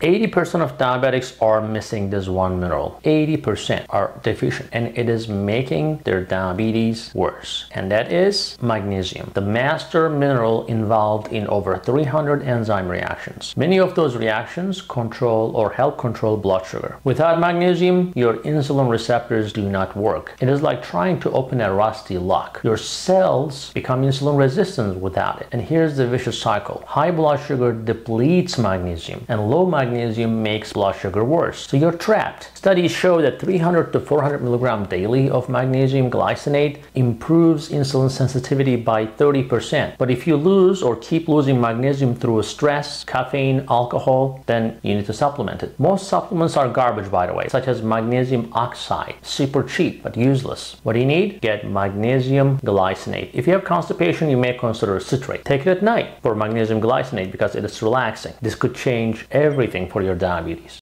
80% of diabetics are missing this one mineral. 80% are deficient and it is making their diabetes worse. And that is magnesium, the master mineral involved in over 300 enzyme reactions. Many of those reactions control or help control blood sugar. Without magnesium, your insulin receptors do not work. It is like trying to open a rusty lock. Your cells become insulin resistant without it. And here's the vicious cycle. High blood sugar depletes magnesium and low magnesium makes blood sugar worse. So you're trapped. Studies show that 300 to 400 milligram daily of magnesium glycinate improves insulin sensitivity by 30%. But if you lose or keep losing magnesium through stress, caffeine, alcohol, then you need to supplement it. Most supplements are garbage, by the way, such as magnesium oxide. Super cheap, but useless. What do you need? Get magnesium glycinate. If you have constipation, you may consider citrate. Take it at night for magnesium glycinate because it is relaxing. This could change everything for your diabetes.